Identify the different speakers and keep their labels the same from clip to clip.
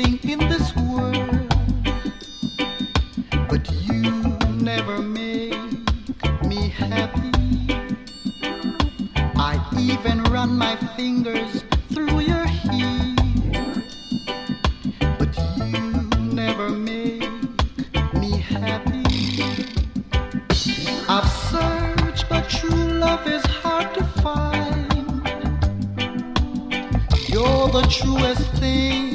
Speaker 1: anything in this world. But you never make me happy. I even run my fingers through your hair. But you never make me happy. I've searched, but true love is hard to find. You're the truest thing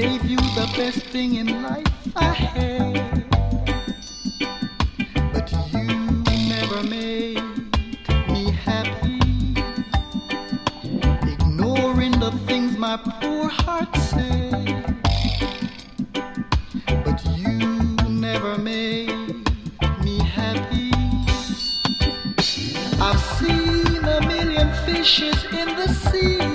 Speaker 1: gave you the best thing in life I had, but you never make me happy. Ignoring the things my poor heart said, but you never make me happy. I've seen a million fishes in the sea,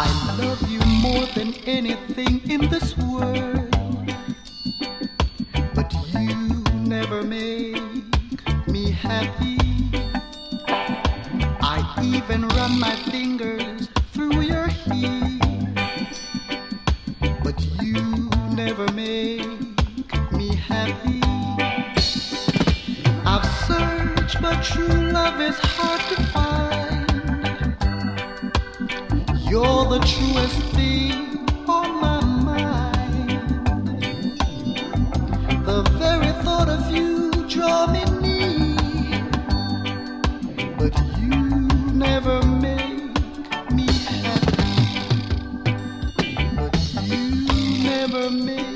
Speaker 1: I love you more than anything in this world. But you never make me happy. I even run my fingers through your hair. But you never make me happy. I've searched, but true love is hard to find. You're the truest thing on my mind. The very thought of you draw me near, but you never make me happy. But you never make.